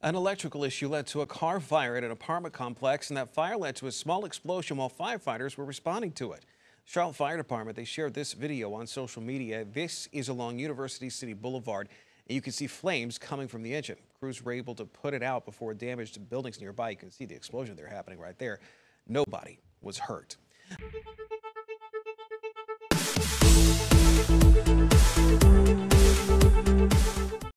An electrical issue led to a car fire at an apartment complex, and that fire led to a small explosion while firefighters were responding to it. Charlotte Fire Department, they shared this video on social media. This is along University City Boulevard, and you can see flames coming from the engine. Crews were able to put it out before damage to buildings nearby. You can see the explosion there happening right there. Nobody was hurt.